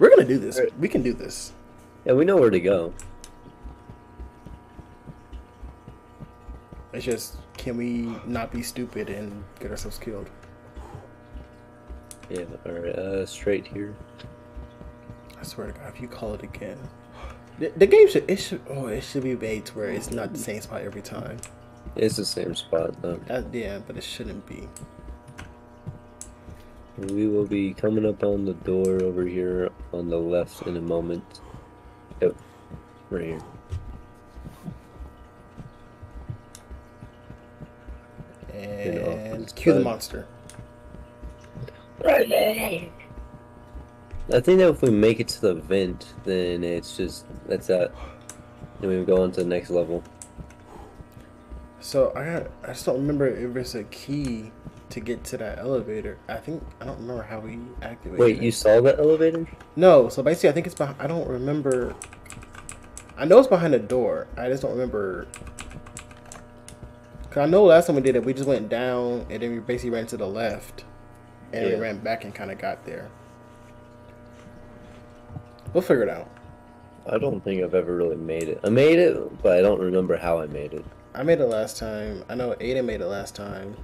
We're gonna do this. We can do this. Yeah, we know where to go. It's just, can we not be stupid and get ourselves killed? Yeah, alright, uh, straight here. I swear to God, if you call it again, the, the game should it should oh it should be made to where it's not the same spot every time. It's the same spot, though. That, yeah, but it shouldn't be. We will be coming up on the door over here on the left in a moment. Yep, right here. And cue the monster. I think that if we make it to the vent, then it's just that's that. Then we go on to the next level. So I got, I just don't remember if it's a key to get to that elevator. I think I don't remember how we activated. It. Wait, it. you saw that elevator? No, so basically I think it's behind. I don't remember. I know it's behind the door. I just don't remember. Cause I know last time we did it, we just went down and then we basically ran to the left, and Yeah. we ran back and kind of got there. We'll figure it out. I don't think I've ever really made it. I made it, but I don't remember how I made it. I made it last time. I know Aiden made it last time.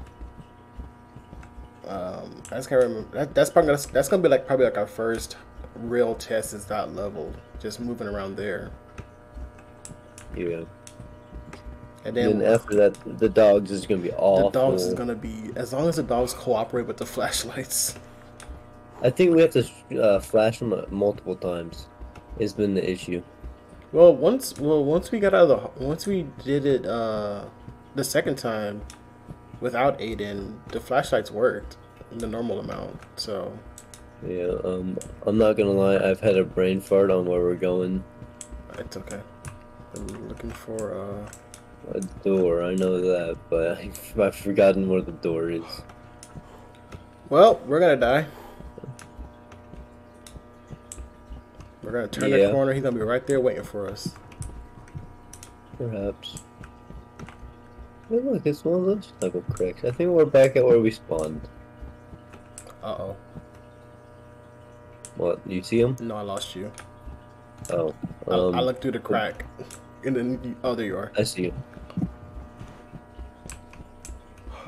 Um, I just can't remember. That, that's probably that's, that's gonna be like probably like our first real test is that level, just moving around there, Yeah. and And then then after that, the dogs is gonna be all. the dogs is gonna be as long as the dogs cooperate with the flashlights. I think we have to uh, flash them multiple times. It's been the issue. Well, once well once we got out of the once we did it uh the second time without Aiden, the flashlights worked the normal amount. So Yeah. Um. I'm not gonna lie. I've had a brain fart on where we're going. it's okay. I'm looking for uh A door. I know that, but I've, I've forgotten where the door is. Well, we're gonna die. We're gonna turn the corner. He's gonna be right there waiting for us. Perhaps. Hey, look, it's one of those type cracks. I think we're back at where we spawned. Uh oh. What? You see him? No, I lost you. Oh. I, Um, I looked through the crack, and then you, oh, there you are. I see you.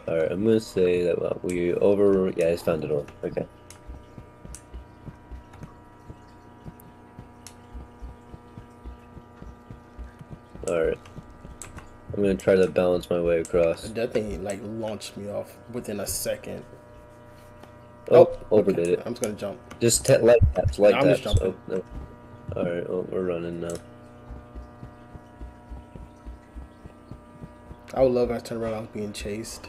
Alright, I'm gonna say that uh, we over. Yeah, I just found it door. Okay. Alright. I'm gonna try to balance my way across. That thing like launched me off within a second. Oh, oh overdid it. I'm just gonna jump. Just light taps, light I'm just taps. Oh, jumping. no. Alright, well, we're running now. I would love if I turned around. I was being chased.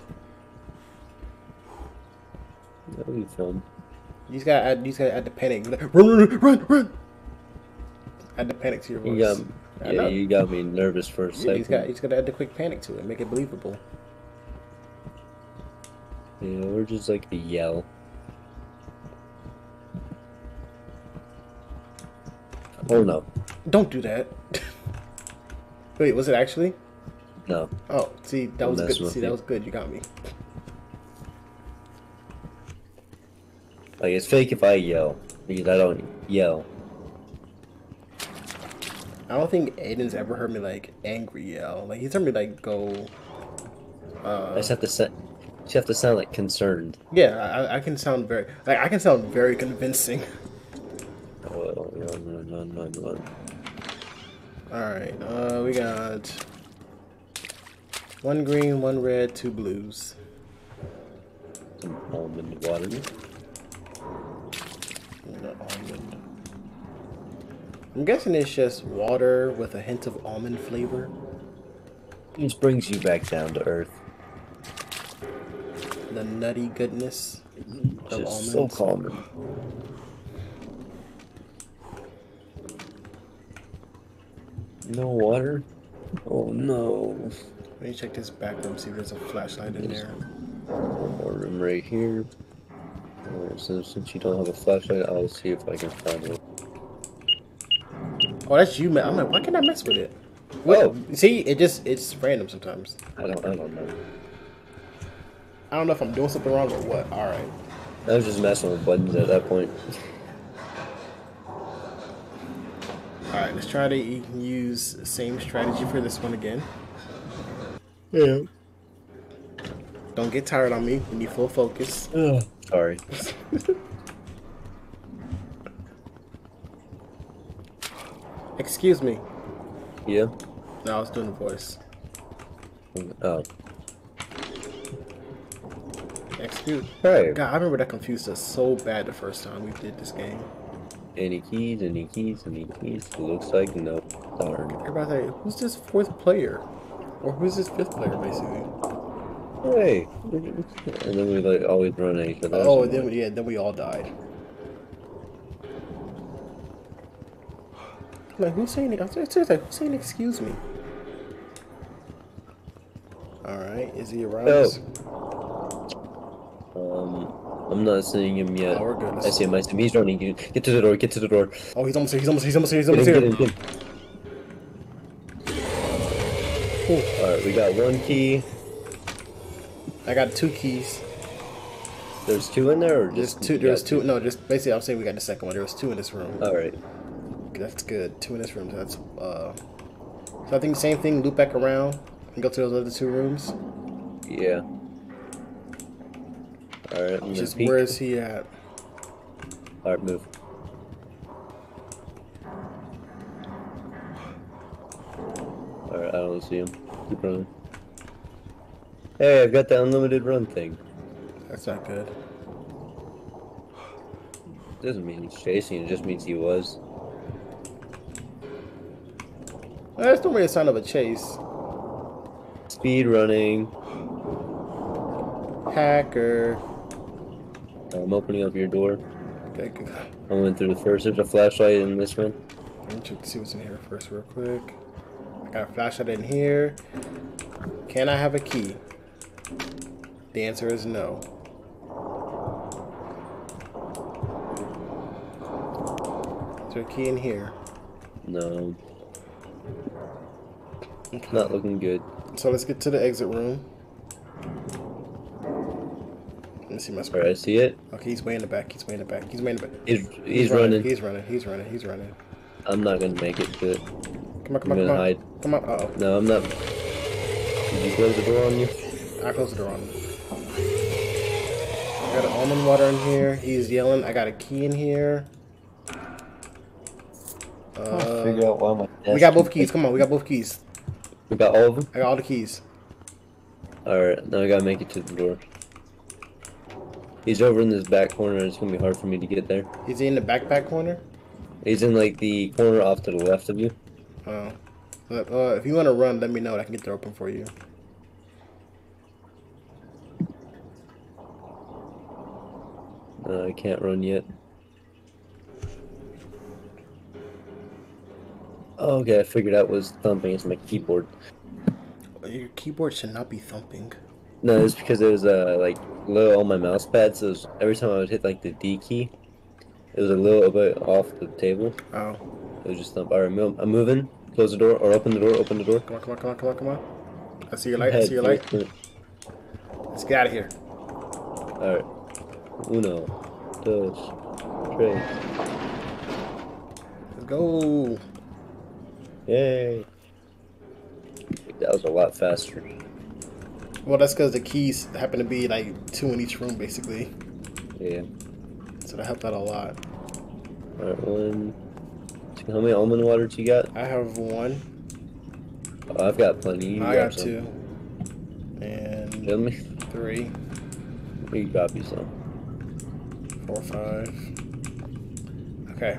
That'll be fun. You just gotta add. You just gotta add the panic. Like, run, run, run, run. Add the panic to your voice. You got, I yeah, you got me nervous for a Yeah, second. just got. Just gotta add the quick panic to it. Make it believable. Yeah, we're just like a yell. Oh no, Don't do that. Wait, was it actually? no. Oh, see, that was good. See, you. that was good. You got me. Like it's fake if I yell because I don't yell. I don't think Aiden's ever heard me like angry yell. Like he's heard me like go. I Uh, just have to sa- just have to sound like concerned. yeah, I, I can sound very like I can sound very convincing. Oh, run, run, run, run, run. All right, uh, we got one green, one red, two blues. Some almond water. Not almond. I'm guessing it's just water with a hint of almond flavor. This brings you back down to earth. The nutty goodness of Just so almonds. calming. No water? Oh no. Let me check this back room, see if there's a flashlight in there. One more room right here. Alright, so since you don't have a flashlight, I'll see if I can find it. Oh, that's you, man. I'm like, why can't I mess with it? Well, Oh. See, it just it's random sometimes. I don't, I don't know. I don't know if I'm doing something wrong or what. All right. I was just messing with buttons at that point. Alright, let's try to use the same strategy for this one again. Yeah. Don't get tired on me. We need full focus. Sorry. Excuse me. Yeah. No, I was doing the voice. Oh. Excuse. Hey. God, I remember that confused us so bad the first time we did this game. Any keys? Any keys? Any keys? Looks like no. Darn. Everybody's like, who's this fourth player? Or who's this fifth player, basically? Hey. And then we like always run at each other. Oh, then yeah, then we all died. Like, who's saying it? I'm like, who's saying excuse me? Alright, is he around? Oh. Um, I'm not seeing him yet. Oh, we're good. I see him. I see him. He's running. Get get to the door. Get to the door. Oh, he's almost here, he's almost here, he's almost here, he's Get almost here. get in, get in. All right, we got one key. I got two keys. There's two in there, or There's just two, There's there's two, no, just basically I'm saying we got the second one. There was two in this room. All right. That's good. Two in this room. So that's uh. So I think same thing. Loop back around and go to those other two rooms. Yeah. All right, I'm Just where is he at? All right, move. All right, I don't see him. Keep running. Hey, I've got the unlimited run thing. That's not good. Doesn't mean he's chasing. It just means he was. That's not really a sign of a chase. Speed running. Hacker. I'm opening up your door. Okay, good. I went through the first. There's a flashlight in this one. Let me check to see what's in here first, real quick. I got a flashlight in here. Can I have a key? The answer is no. Is there a key in here? No, Okay. not looking good. So let's get to the exit room. Let me see my All screen. right, I see it. Okay, he's way in the back. He's way in the back. He's way in the back. He's he's, running. He's running. He's running. He's running. I'm not gonna make it to it. Come on, come I'm on, gonna come on. hide. Come on. Uh oh. No, I'm not. Did you close the door on you? I closed the door on him. I got an almond water in here. He's yelling. I got a key in here. Uh, Figure out why my. we got both keys. Come on, we got both keys. We got all of them. I got all the keys. All right, now I gotta make it to the door. He's over in this back corner. It's gonna be hard for me to get there. He's in the backpack corner. He's in like the corner off to the left of you. Oh. But, uh, if you want to run, let me know. I can get the open for you. Uh, I can't run yet. Okay, I figured out was thumping. It's my keyboard. Your keyboard should not be thumping. No, it's because it was uh like low on my mouse pad. So it was, every time I would hit like the D key, it was a little bit off the table. Oh. It was just thump. All right, I'm moving. Close the door or open the door. Open the door. Come on, come on, come on, come on, come on. I see your light. I see your light. Let's get out of here. All right. Uno, dos, tres. Let's go. Yay! That was a lot faster. Well, that's because the keys happen to be like two in each room, basically. Yeah. So that helped out a lot. All right, one. Two. How many almond waters you got? I have one. Oh, I've got plenty. You I grab got two. And Feel me? three, You grab you some. four, five. Okay.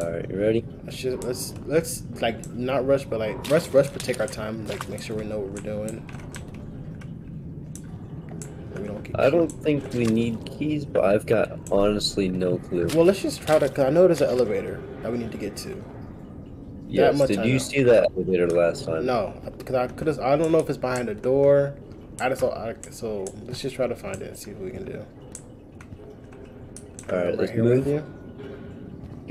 All right, you ready? Let's just let's let's like not rush, but like rush rush, but take our time. Like make sure we know what we're doing. We don't get I don't think we need keys, but I've got honestly no clue. Well, let's just try to. Cause I know there's an elevator that we need to get to. Yes. much Did I you see that elevator last time? No, because I could. I don't know if it's behind a door. I just. I, so let's just try to find it and see what we can do. All right, right let's here move.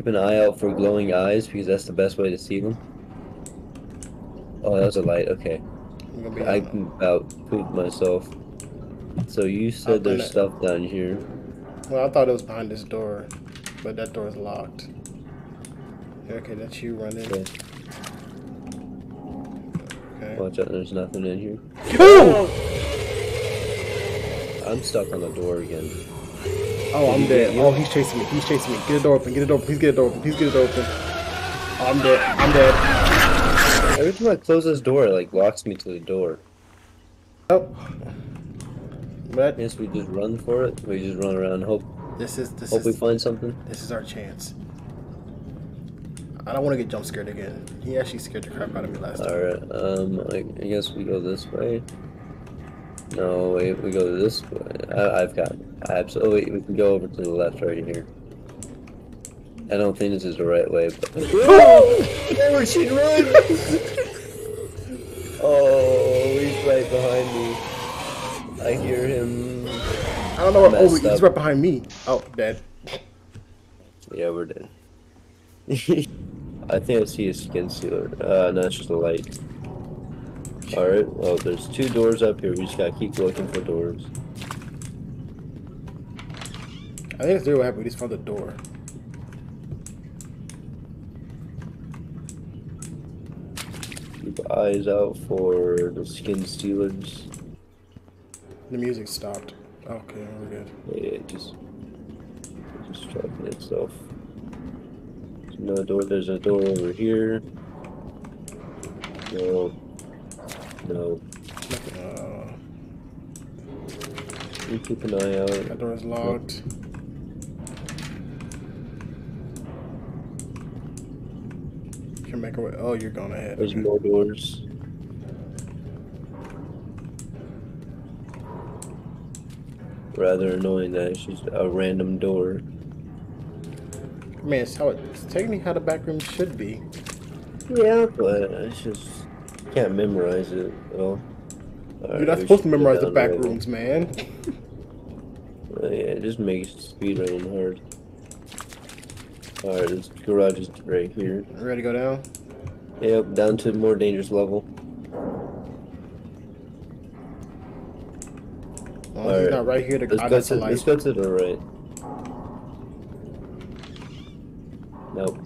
With you. Keep an eye out for glowing eyes because that's the best way to see them. Oh, that was a light. Okay. I'm gonna be. I can about poop myself. So you said there's it. stuff down here. Well, I thought it was behind this door, but that door is locked. Okay, that's you running. Okay. Okay. Watch out, there's nothing in here. Boom! I'm stuck on the door again. Oh, I'm dead. Oh, he's chasing me. He's chasing me. Get door open. Get door open. Please get door open. Please get door open. Oh, I'm dead. I'm dead. Every time I close this door, it like locks me to the door. Oh. But I guess we just run for it. We just run around, hope this is this hope we is find something. this is our chance. I don't want to get jump scared again. He actually scared the crap out of me last time. Alright, um, I, I guess we go this way. No, wait, we go this way. I, I've got absolutely. We can go over to the left right here. I don't think this is the right way, but. Never should run! oh, he's right behind me. I hear him. I don't know what. Oh, he's up. right behind me. Oh, dead. Yeah, we're dead. I think I see a skin stealer. Uh, no, it's just a light. Alright, well, there's two doors up here. We just gotta keep looking for doors. I think that's really what happened. We just found the door. Keep eyes out for the skin stealers. The music stopped. Okay, we're good. Yeah, it just just tracking itself. There's another door. There's a door over here. No. No. Uh, You keep an eye out. that door is locked. Can make a way. Oh, you're going ahead. There's Okay. more doors. Rather annoying that it's just a random door. I mean, it's how it, it's technically how the back room should be. Yeah, but it's just can't memorize it at all. Alright, You're not supposed to memorize the back right rooms, man. Uh, yeah, it just makes speedrunning hard. Alright, this garage is right here. Ready to go down? Yep, down to a more dangerous level. As long he's not right here, the Let's go to let's go to the right. Nope.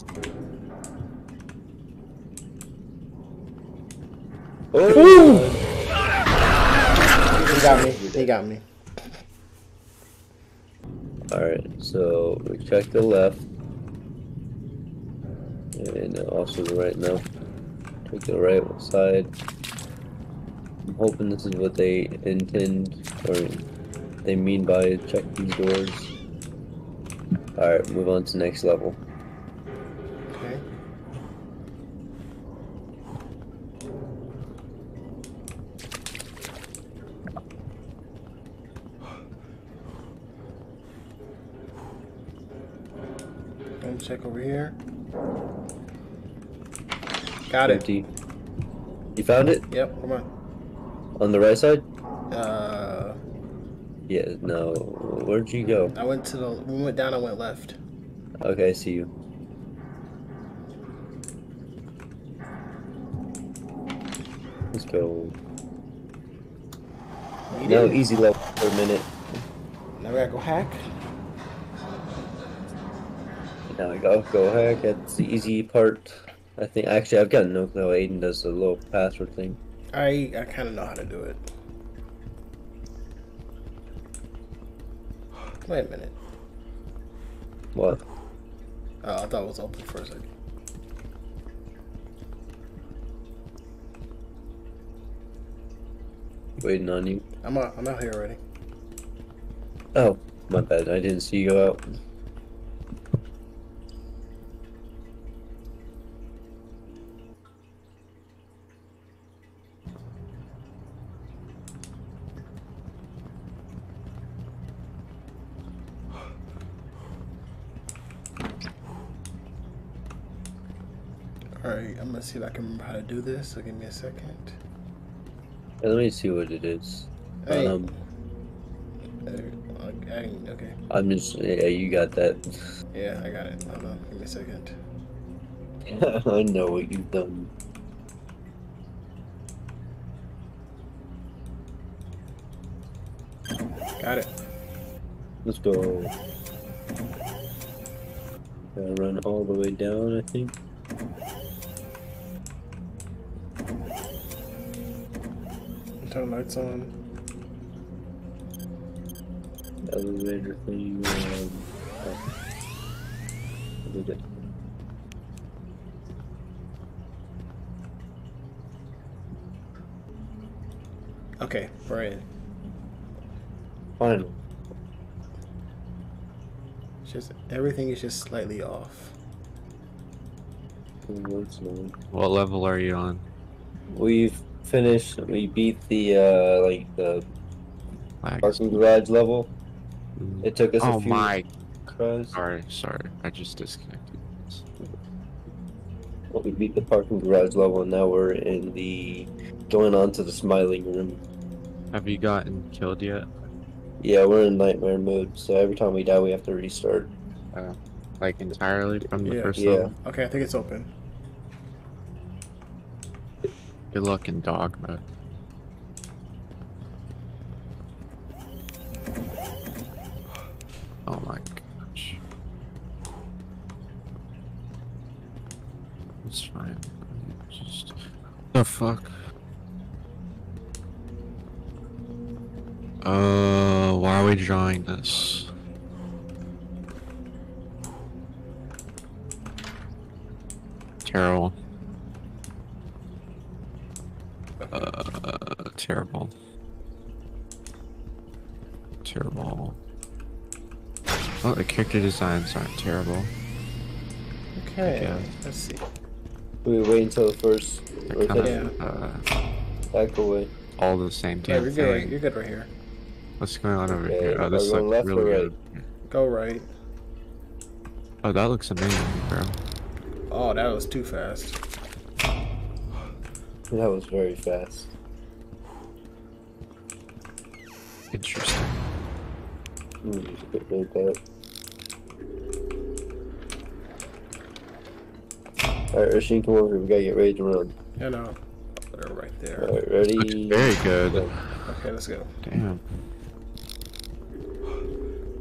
Ooh! Oh, He got me. He got me. Alright, so we check the left. And also the right now. Check the right side. I'm hoping this is what they intend or they mean by check these doors. Alright, move on to next level. Okay. Let me check over here. Got it. Empty. You found it? Yep, come on. On the right side? Uh, Yeah, no. Where'd you go? I went to the. We went down. I went left. Okay, I see you. Let's go. We No, did. easy level for a minute. Now we gotta go hack. Now I go go hack. That's the easy part. I think actually I've got no clue. how Aiden does the little password thing. I I kind of know how to do it. Wait a minute. What? Oh, I thought it was open for a second. Waiting on you. I'm out. I'm out here already. Oh, my bad. I didn't see you go out. All I'm see if I can remember how to do this. So give me a second. Uh, Let me see what it is. Hey. Um, I, okay. I'm just yeah. You got that. Yeah, I got it. Hold on. Give me a second. I know what you've done. Got it. Let's go. Gotta run all the way down, I think. Turn the lights on. Elevator thing. Um, oh. Did it. Okay, we're in. Finally. Just everything is just slightly off. What level are you on? We've finished. We beat the uh like the Lag. parking garage level. Mm. It took us Oh a few my! tries. Sorry, sorry. I just disconnected. Well, we beat the parking garage level, and now we're in the going on to the smiling room. Have you gotten killed yet? Yeah, we're in nightmare mode, so every time we die, we have to restart. Like entirely from the Yeah. first Yeah. level? Okay, I think it's open. Good luck in dog mode. Oh my gosh. It's fine. Just the fuck. Uh, why are we drawing this? Terrible. Uh, terrible. Terrible. Oh, the character designs aren't terrible. Okay, Okay. let's see. We wait until the first. They're Or kind Yeah. of uh, Back away. all the same Yeah, you're good. Right, thing. you're good right here. What's going on over Okay, here? Oh, this are we going looks left really or good. Go right. Oh, that looks amazing, bro. Oh, that was too fast. That was very fast. Interesting. Mm, just a bit like that. Alright, Rasheen, come over here. We gotta get ready to run. You know, put her right there. Alright, Looks ready? very good. Okay, let's go. Damn.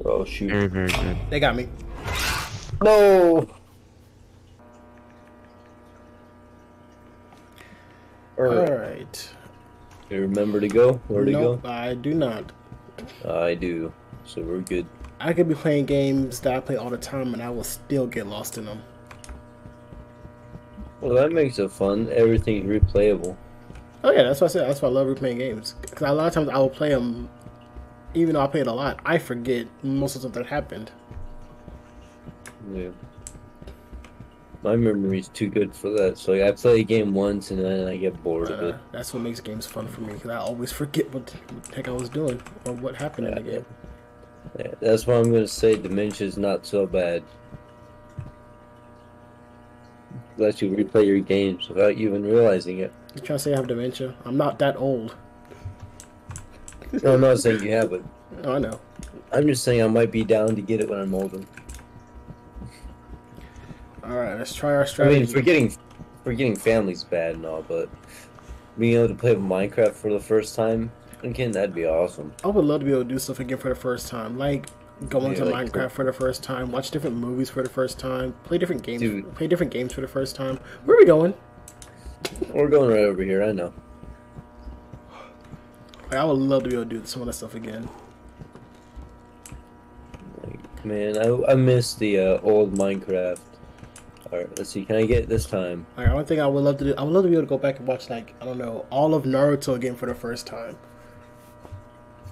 Oh, shoot. Very, very good. They got me. No! All Alright. right. You remember to go? Where to Nope, I do not. I do. So we're good. I could be playing games that I play all the time, and I will still get lost in them. Well, that makes it fun. Everything's replayable. Oh yeah, that's what I said. That's why I love replaying games. Because a lot of times I will play them, even though I played a lot, I forget most of the stuff that happened. Yeah. My memory's too good for that. So like, I play a game once and then I get bored of Uh, it. that's what makes games fun for me. Because I always forget what, what the heck I was doing or what happened in the Yeah. game. Yeah, that's why I'm gonna say dementia's not so bad. Let you replay your games without even realizing it. You trying to say I have dementia? I'm not that old. No, I'm not saying you have it. Oh, I know. I'm just saying I might be down to get it when I'm older. All right, let's try our strategy. I mean, forgetting forgetting family's bad and all, but being able to play Minecraft for the first time again, that'd be awesome. I would love to be able to do stuff again for the first time, like going Yeah, into like- Minecraft for the first time, watch different movies for the first time, play different games, Dude. play different games for the first time. Where are we going? We're going right over here. I know. Like, I would love to be able to do some of that stuff again. Like, man, I I miss the uh, old Minecraft. All right, let's see. Can I get it this time? Like, I one thing I would love to do, I would love to be able to go back and watch like I don't know all of Naruto again for the first time.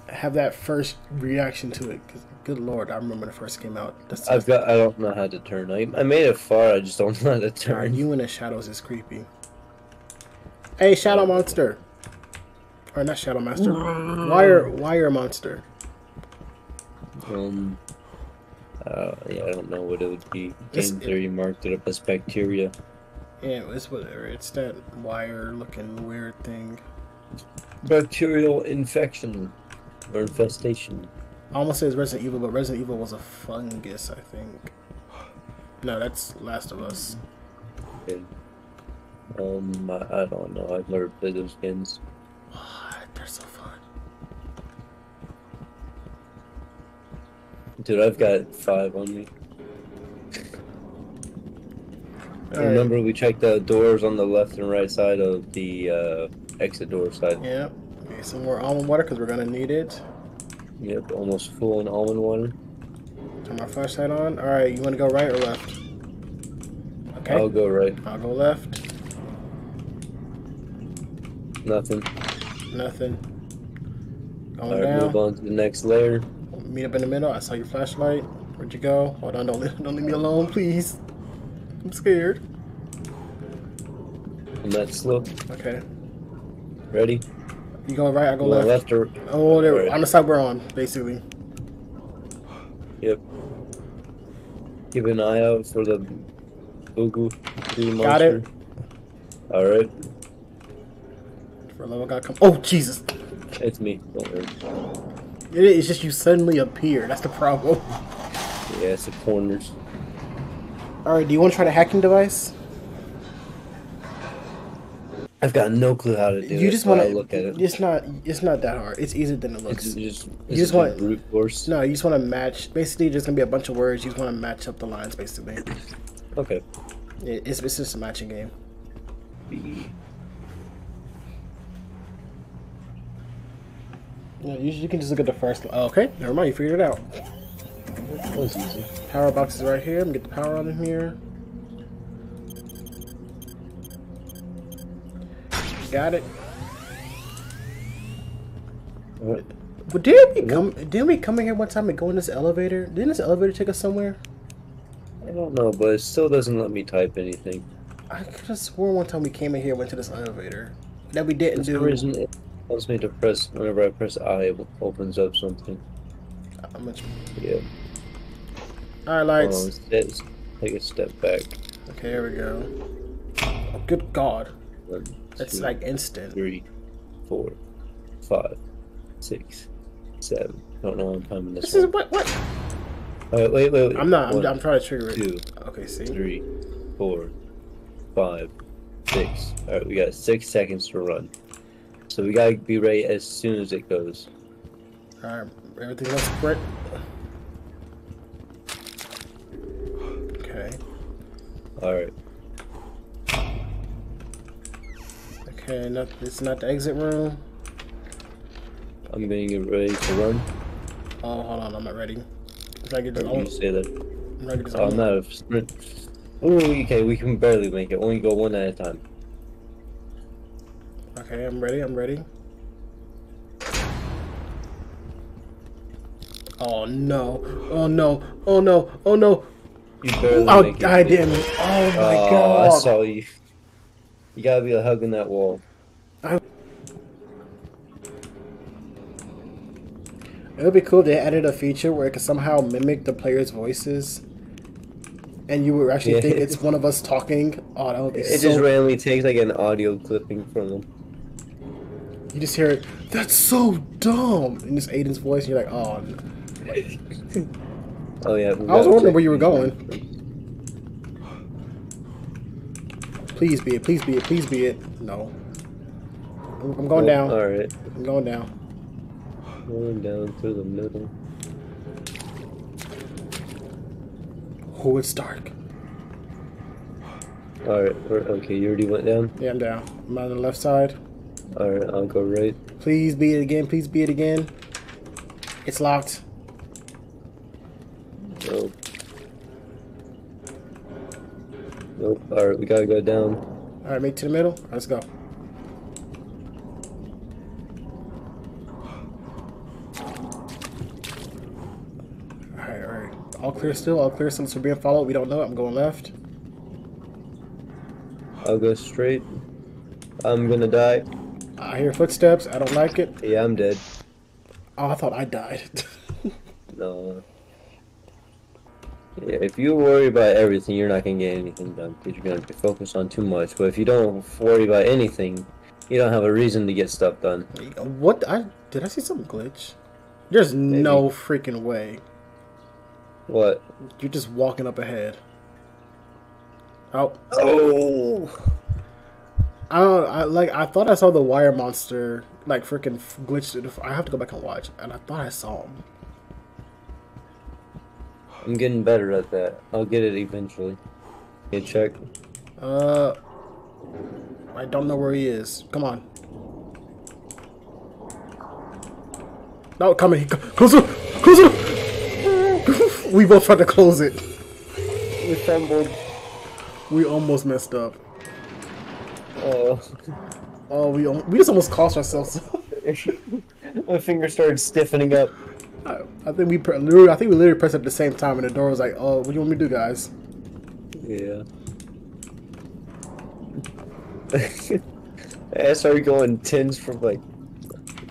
Have that first reaction to it. 'cause good lord, I remember when it first came out. That's I've got. I don't know how to turn. I I made it far. I just don't know how to God, turn. you in the shadows is creepy. Hey, Shadow Monster. Or not Shadow Master. Wire Wire Monster. Um. Uh, yeah, I don't know what it would be. It's- Game theory marked it up as bacteria. Yeah, it's whatever. It's that wire looking weird thing. Bacterial infection or infestation. I almost say it's Resident Evil, but Resident Evil was a fungus, I think. No, that's Last of Us. Okay. Um, I, I don't know. I've never played those games. What? They're so fun. Dude, I've got five on me. Alright. Remember, we checked the doors on the left and right side of the uh, exit door side. Yeah, Okay, some more almond water because we're gonna need it. Yep, almost full in almond water. Turn my flashlight on. All right, you want to go right or left? Okay, I'll go right. I'll go left. Nothing. Nothing. Going Alright, move on to the next layer. Meet up in the middle. I saw your flashlight. Where'd you go? Hold on, don't leave, don't leave me alone, please. I'm scared. That slope. Okay, Ready? you go right. I go Go left. left or Oh, there. Right. On the side we're on, basically. Yep. Keep an eye out for the Boogu monster. Got it. Alright, For a level got come. Oh Jesus! it's me. Don't worry. It is just you suddenly appear. That's the problem. Yeah, it's the corners. All right, do you want to try the hacking device? I've got no clue how to do it. you just want to look at it. It's not. It's not that hard. It's easier than it looks. It's just, You it's just just want- brute force. No, you just want to match. Basically, there's gonna be a bunch of words. You just want to match up the lines. Basically, Okay. It- it's it's just a matching game. Yeah, you, you can just look at the first. Oh, okay, never mind. You figured it out. That was easy. Power box is right here. Let me get the power on in here. Got it. Alright. But didn't we come? Didn't we come in here one time and go in this elevator? Didn't this elevator take us somewhere? I don't know, but it still doesn't let me type anything. I could have sworn one time we came in here, went to this elevator that we didn't do. reason, it wants me to press, whenever I press I, it opens up something. How much? Yeah. All right, Hold on, lights. let's take a step back. Okay, here we go. Oh, good God, One, that's two, like instant. three, four, five, six, seven. I don't know what I'm timing this, This is what? What? Wait, wait, wait, wait. I'm not. I'm, I'm trying to trigger it. two, Okay, see. three, four, five, six. Alright, we got six seconds to run. So we gotta be ready as soon as it goes. All right, everything else sprint. Okay. Alright. Okay, not, it's not the exit room. I'm getting ready to run. Oh, hold on, I'm not ready. If I get this, oh, you say that. I'm ready to Oh, I'm not a sprint. Ooh, okay, we can barely make it. Only go one at a time. Okay, I'm ready. I'm ready. Oh no! Oh no! Oh no! Oh no! You barely Oh, make it. I didn't! Oh my Oh, I saw you. You gotta be hugging that wall. It would be cool if they added a feature where it could somehow mimic the players' voices, and you would actually Yeah. think it's one of us talking. Oh, that would be It so. just randomly takes like an audio clipping from them. You just hear it. That's so dumb, in this Aiden's voice. And you're like, oh. no." Oh yeah. I was wondering where you were going. Please be it. Please be it. Please be it. No. I'm I'm going down. All right, I'm going down. going down through the middle. Oh, it's dark. All right, okay. You already went down. Yeah, I'm down. I'm on the left side. All right, I'll go right. Please be it again. Please be it again. It's locked. Nope. Nope. All right, we gotta go down. All right, make it to the middle. Let's go. All right, all right. All clear still. All clear since we're being followed. We don't know. I'm going left. I'll go straight. I'm gonna die. I hear footsteps. I don't like it. Yeah, I'm dead. Oh, I thought I died. No. Yeah, if you worry about everything, you're not gonna get anything done because you're gonna be focused on too much. But if you don't worry about anything, you don't have a reason to get stuff done. what? I did I see some glitch? There's no freaking way. What? You're just walking up ahead. Oh, Oh! I don't. I like. I thought I saw the wire monster like freaking glitched. through I have to go back and watch. And I thought I saw him. I'm getting better at that. I'll get it eventually. Okay, check. Uh, I don't know where he is. Come on. No, coming. Close it. Close it. we both tried to close it. We fumbled. We almost messed up. Oh. Oh, we we just almost cost ourselves. My finger started stiffening up. I, I think we literally, I think we literally pressed at the same time, and the door was like, "Oh, what do you want me to do, guys?" Yeah. I started going tens from like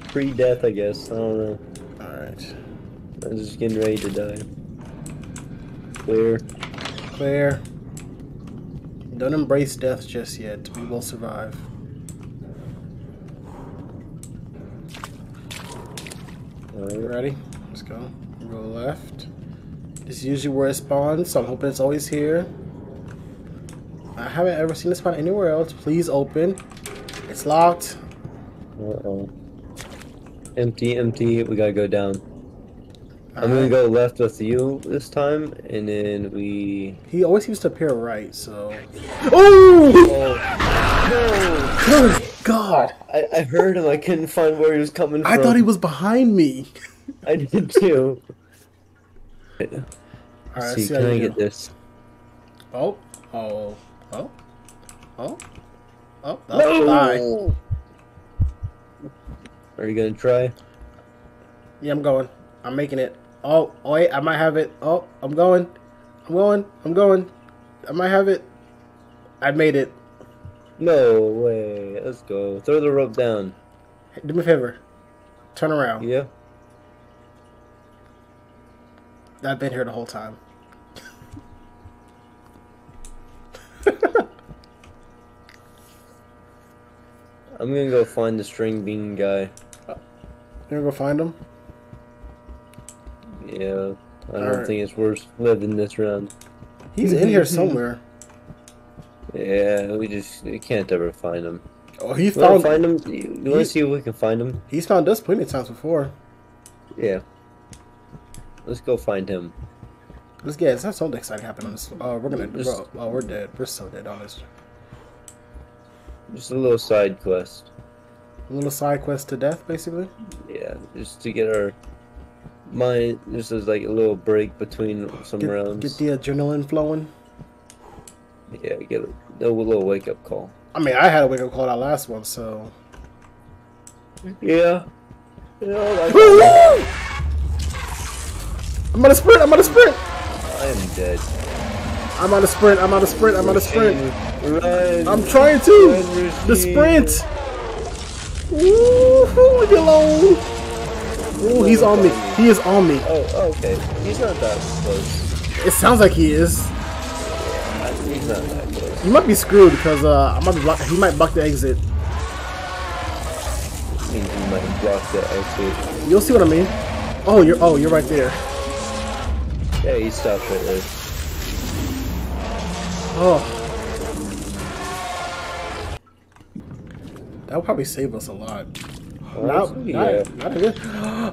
pre-death, I guess. I don't know. All right, I'm just getting ready to die. Clear. clear. Don't embrace death just yet. We will survive. Ready? Let's go. Go left. This is usually where it spawns, so I'm hoping it's always here. I haven't ever seen this spawn anywhere else. Please open. It's locked. Uh-oh. Empty, empty. We gotta go down. I'm gonna go left with you this time, and then we. He always seems to appear right, so. Oh! Oh Good God! I, I heard him. I couldn't find where he was coming I from. I thought he was behind me. I did too. Alright, see, see can how I get do. this? Oh, oh, oh, oh, oh, oh, bye. Are you gonna try? Yeah, I'm going. I'm making it. Oh, oh, wait, I might have it. Oh, I'm going. I'm going. I'm going. I might have it. I made it. No way. Let's go. Throw the rope down. Hey, Do me a favor. Turn around. Yeah. I've been here the whole time. I'm gonna go find the string bean guy. You gonna go find him? Yeah. I don't Alright. think it's worth living this round. He's in here somewhere. Yeah, we just we can't ever find him. Oh, he found. find him? You, you wanna see if we can find him? He's found us plenty of times before. Yeah. Let's go find him. Let's get. It's not something exciting happen on this. Oh, we're gonna. Just- Bro, oh, we're dead. We're so dead on this. Just a little side quest. A little side quest to death, basically. Yeah, just to get our mind, just as like a little break between some Get, rounds. get the adrenaline flowing. yeah, get a, a little wake up call. I mean, I had a wake up call that last one, so. Yeah. Know, like, I'm on a sprint. I'm on a sprint. I am dead. I'm on a sprint. I'm on a sprint. I'm on a sprint. Run. I'm trying to. Run, The sprint. Woo! Leave me alone. Ooh, he's on me. He is on me. Oh, oh, okay. He's not that close. It sounds like he is. He's not that close. You might be screwed because uh, I might be block- he might block the exit. he might block the exit. You'll see what I mean. Oh, you're oh you're right there. Yeah, he stopped right there. Oh. That would probably save us a lot. Not, Honestly, not, not a good.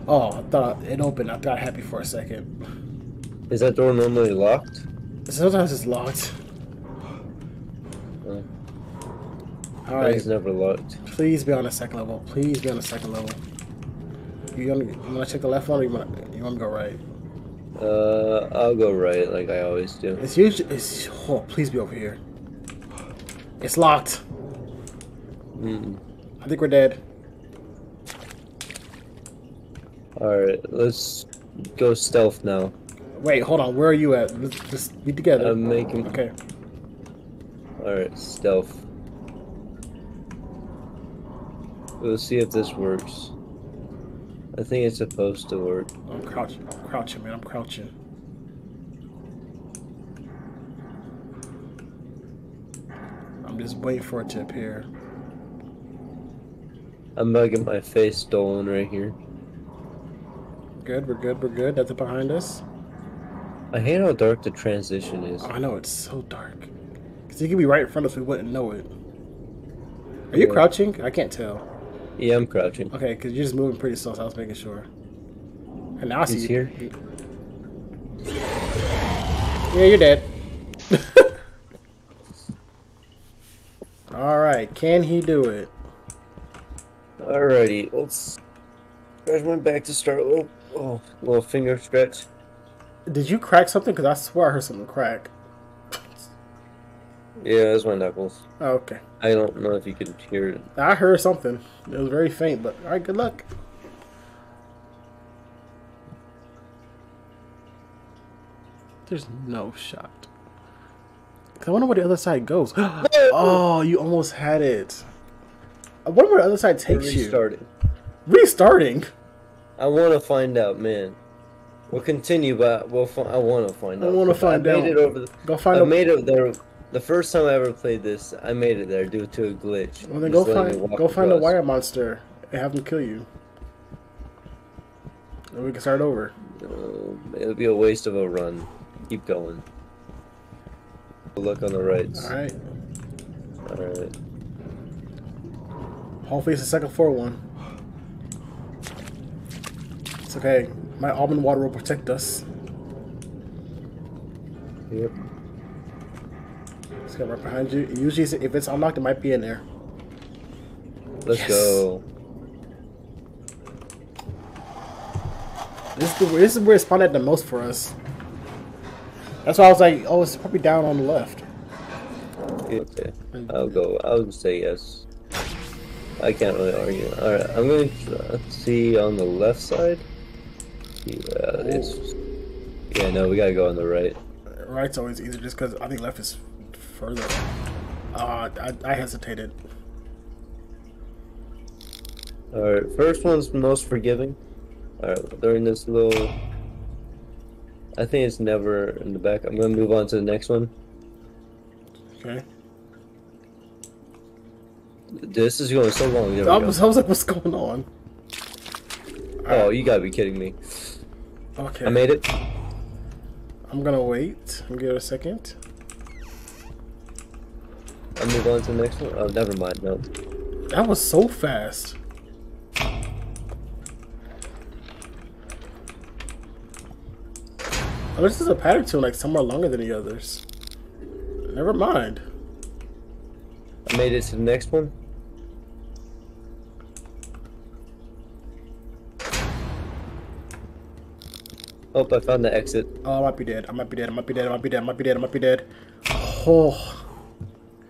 Oh, I thought it opened. I got happy for a second. Is that door normally locked? Sometimes it's locked. Oh. All right, It's never locked. please be on the second level. Please be on the second level. You want to, you want to check the left one, or you want to, you want to go right? Uh, I'll go right like I always do. It's usually it's. Oh, please be over here. It's locked. Mm. I think we're dead. Alright, let's go stealth now. Wait, hold on. Where are you at? Let's just be together. I'm making. Okay. Alright, stealth. We'll see if this works. I think it's supposed to work. I'm crouching. I'm crouching, man. I'm crouching. I'm just waiting for it to appear. I'm about to get my face stolen right here. Good, we're good, we're good. That's it behind us. I hate how dark the transition is. Oh, I know it's so dark. Cause he could be right in front of us, we wouldn't know it. Are you Yeah. crouching? I can't tell. Yeah, I'm crouching. Okay, cause you're just moving pretty slow, so I was making sure. And now I see He's you. here. Yeah, you're dead. All right, can he do it? Alrighty, let's There's my back to start. Oh, oh, little finger stretch. Did you crack something? Because I swear I heard something crack. Yeah, that's my knuckles. Oh, okay. I don't know if you could hear it. I heard something. It was very faint, but all right, good luck. There's no shot. I wonder where the other side goes. oh, you almost had it. I wonder where the other side takes you. Restarting. Restarting. I want to find out, man. We'll continue, but we'll. Fi- I want to find I out. I wanna But find I out. made it over the. Go find I made it there. The first time I ever played this, I made it there due to a glitch. Well, then go Just find go find a wire monster and have them kill you. And we can start over. Um, it'll be a waste of a run. Keep going. Look on the right. All right. All right. Hopefully it's the second floor one. Okay. My almond water will protect us. Yep. It's got right behind you. Usually, if it's unlocked, it might be in there. Let's Yes. go. This is, the, this is where it spawned at the most for us. That's why I was like, oh, it's probably down on the left. Okay. I'll go. I'll say yes. I can't really argue. All right. I'm going to see on the left side. Yeah, it's. Yeah, no, we gotta go on the right. Right's always easier just because I think left is further. Uh, I, I hesitated. All right. First one's most forgiving. All right. During this little. I think it's never in the back. I'm gonna move on to the next one. Okay. This is going so long. I was, I was like, what's going on? Oh, you gotta be kidding me. Okay. I made it. I'm gonna wait. I'm give it a second. I'll move on to the next one. Oh, never mind. No. That was so fast. Oh, this is a pattern tune, like somewhere longer than the others. Never mind. I made it to the next one. Oh, I found the exit. Oh, I might be dead. I might be dead. I might be dead. I might be dead. I might be dead. I might be dead. Oh,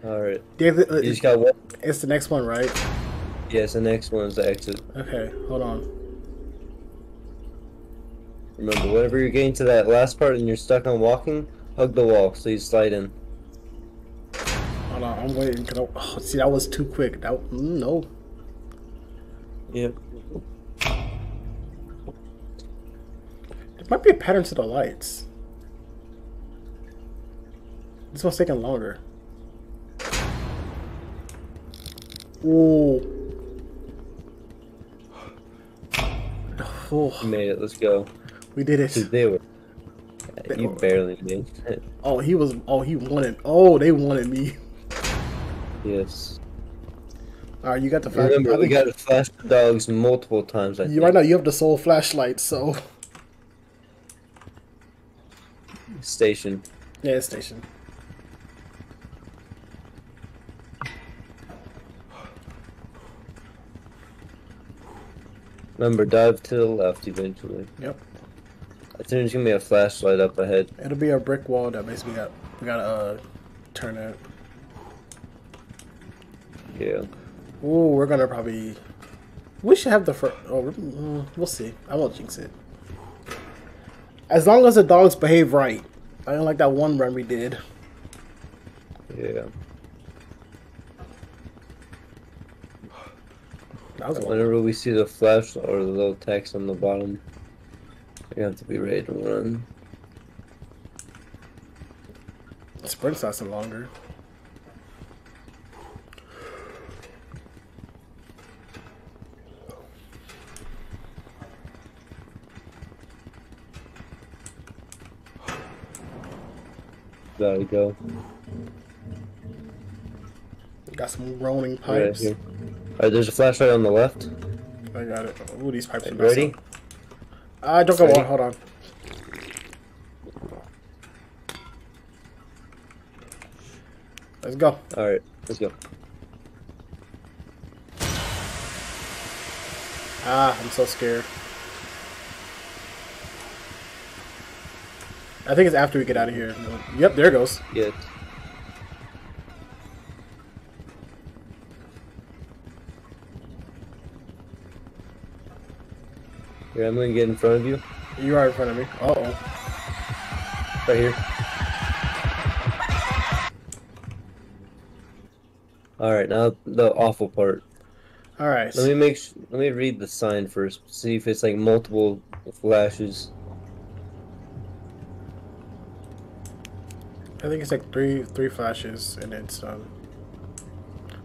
Alright. yeah, the- uh, You just got one. it's the next one, right? Yes, the next one's the exit. Okay, hold on. Remember, whenever you're getting to that last part and you're stuck on walking, hug the wall so you slide in. Hold on. I'm waiting. I, oh, see, that was too quick. That mm, no. Yep. There might be a pattern to the lights. This one's taking longer. Ooh. Oh, made it. Let's go. we did Dude, it. they were. You oh. barely made it. Oh, he was. Oh, he wanted. Oh, they wanted me. yes. All right, you got the flash. Remember, we got to flash the dogs multiple times. I you think. right now you have the soul flashlight, so Station. yeah, station. Remember, dive to the left eventually. Yep. I think there's gonna be a flashlight up ahead. It'll be a brick wall that basically got we gotta uh turn it. Yeah. Ooh, we're gonna probably. We should have the first. Oh, mm, we'll see. I won't jinx it. As long as the dogs behave right. I don't like that one run we did. Yeah. That was. Whenever we see the flash or the little text on the bottom, we have to be ready to run. Sprint's lasting longer. Gotta go. Got some rolling Right pipes. here. Alright, there's a flashlight on the left. I got it. Ooh, these pipes are Ready? messed up. Uh, don't go on. Hold on. Let's go. Alright, let's go. Ah, I'm so scared. I think it's after we get out of here. Yep, there it goes. Yeah. Here, I'm gonna get in front of you. You are in front of me. Uh oh. Right here. Alright, now the awful part. All right. Let me make let me read the sign first. See if it's like multiple flashes. I think it's like three three flashes, and it's um.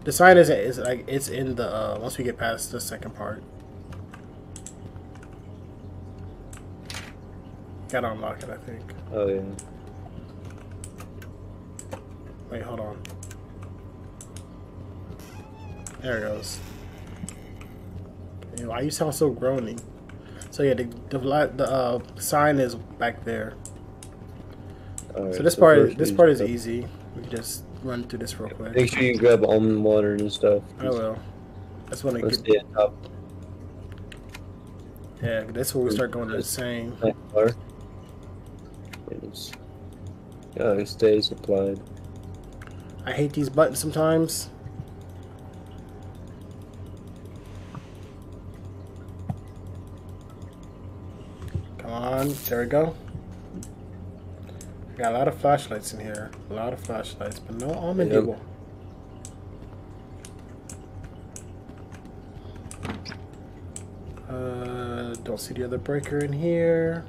The sign is is like it's in the uh, once we get past the second part. Gotta unlock it, I think. Oh yeah. Wait, hold on. There it goes. Why you sound so groany? So yeah, the the, the uh, sign is back there. Alright, So this part this part is easy. We can just run through this real quick. Make sure you grab almond water and stuff. I will. That's when I Let's get. stay top. Yeah, that's where we start going insane. Bar. It's, yeah, it stays applied. I hate these buttons sometimes. Come on, there we go. Got a lot of flashlights in here. A lot of flashlights, but no almond Yep. evil. Uh, don't see the other breaker in here.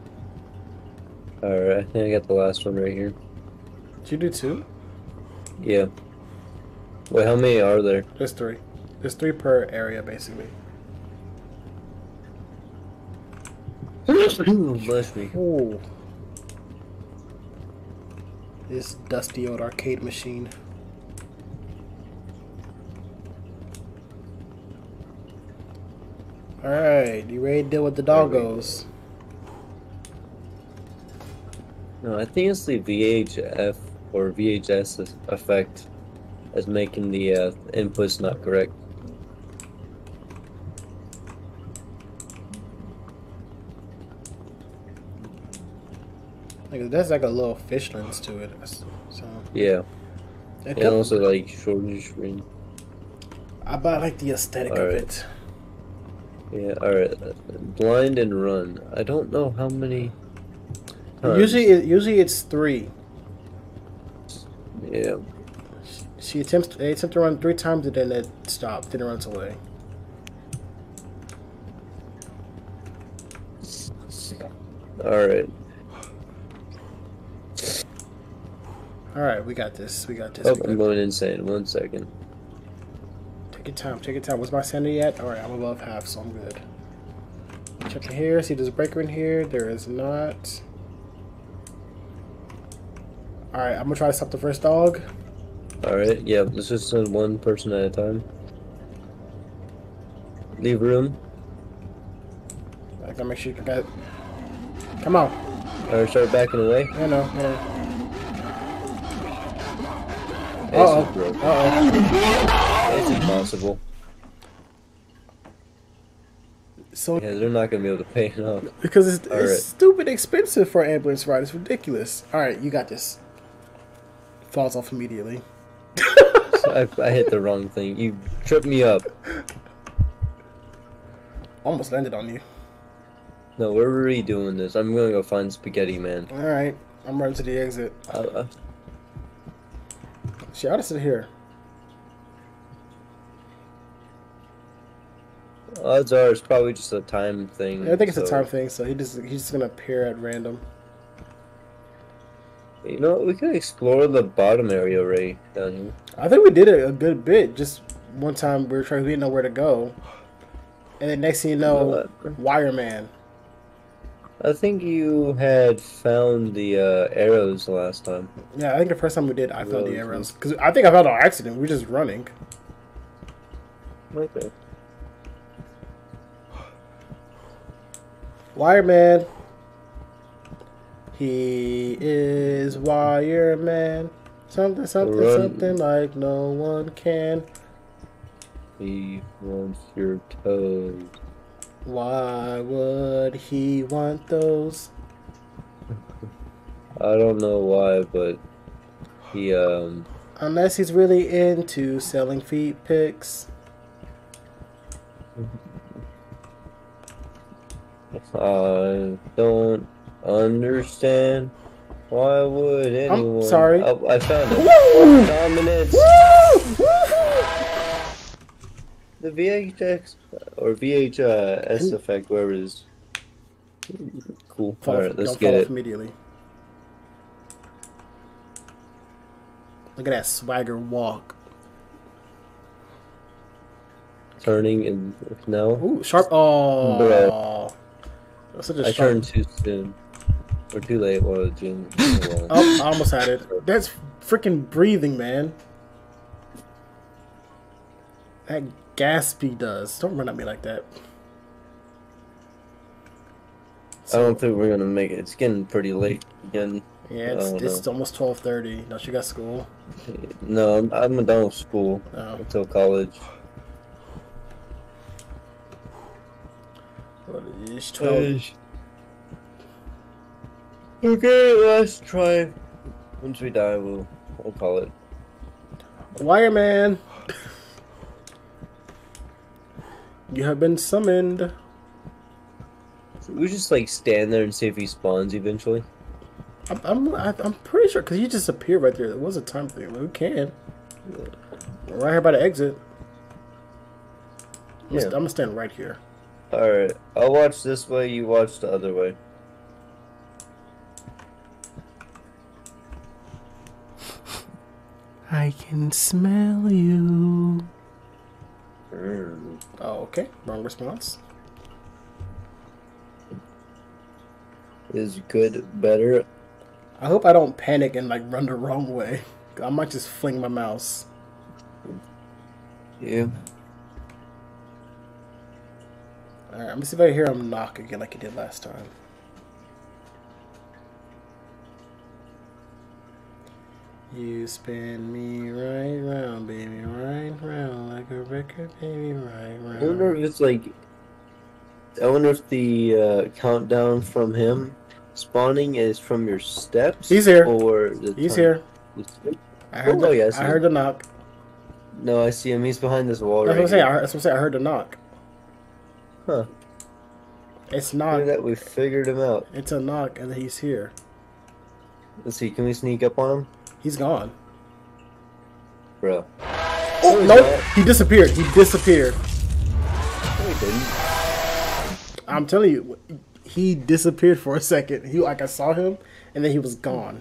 Alright, I think I got the last one right here. Did you do two? Yeah. Wait, how many are there? There's three. There's three per area, basically. Bless me. Ooh. This dusty old arcade machine. Alright, you ready to deal with the doggos? No, I think it's the VHF or VHS effect as making the uh, inputs not correct. There's like a little fish lens to it. So Yeah, it and also like shorter screen. I but I like the aesthetic of Alright. it. Yeah, alright. Blind and run. I don't know how many. times. Usually, it, usually it's three. Yeah. She attempts they attempt to run three times and then it stops. Then it runs away. Alright. All right, we got this. We got this. Oh, got I'm going insane. One second. Take your time. Take your time. What's my sanity at? All right, I'm above half, so I'm good. Check in here. See, there's a breaker in here. There is not. All right, I'm gonna try to stop the first dog. Alright, yeah, let's just send one person at a time. Leave room. I gotta make sure you got. Come on. Alright, start backing away. I know. I know. This is broke. oh. It's impossible. So Yeah, they're not gonna be able to pay it off. because it's, it's right. stupid expensive for an ambulance ride. It's ridiculous. All right, you got this. Falls off immediately. I, I hit the wrong thing. You tripped me up. Almost landed on you. No, we're redoing this. I'm gonna go find Spaghetti Man. All right, I'm running to the exit. Uh, uh, She ought to sit here. odds are it's probably just a time thing. I think it's a time thing, so he just he's just gonna appear at random. You know? We could explore the bottom area right down here. I think we did it a good bit. Just one time we were trying, we didn't know where to go, and then next thing you know what? I think you had found the uh, arrows last time. Yeah, I think the first time we did, I found the arrows because I think I found on accident. We were just running. Okay. Wireman. He is Wireman. Something, something, Run. something like no one can. He wants your toes. Why would he want those? I don't know why, but he um Unless he's really into selling feet pics. I don't understand. Why would anyone? I'm sorry. Oh, I found it. Woo! Dominance. The VHX or VHS effect, wherever it is. Cool. Fall, All right, let's don't get it. immediately. Look at that swagger walk. Turning and now. Ooh, sharp. Oh, Bruh. That's such a I sharp. turned too soon. Or too late. Well, June. Oh. Oh, I almost had it. That's freaking breathing, man. That Gatsby does. Don't run at me like that. I don't think we're gonna make it. It's getting pretty late again. Yeah, it's, Oh, it's almost twelve thirty. Don't you got school? No, I'm, I'm done with school No. until college. What is twelve? Okay, let's try. Once we die, we'll we'll call it. Wireman. You have been summoned. We just like stand there and see if he spawns eventually. I'm I'm, I- I'm pretty sure because you just appeared right there. It was a time thing. We can. Right here by the exit. I'm, Yeah. gonna, I'm gonna stand right here. All right, I'll watch this way. You watch the other way. I can smell you. Mm. Oh, okay. Wrong response. Is good better? I hope I don't panic and like run the wrong way. I might just fling my mouse. Yeah. Alright, let me see if I hear him knock again like he did last time. You spin me right round, baby, right round like a record, baby, right round. I wonder if it's like. I wonder if the uh, countdown from him spawning is from your steps. He's here. Or the He's time- here. I heard. Oh, the, yeah, I I heard the knock. No, I see him. He's behind this wall That's right what I'm saying. I heard, that's what I'm saying. I heard the knock. Huh. It's not. that. We figured him out. It's a knock, and he's here. Let's see. Can we sneak up on him, He's gone. bro? Oh no! not. He disappeared. He disappeared. No, he didn't. I'm telling you, he disappeared for a second. He like I saw him, and then he was gone.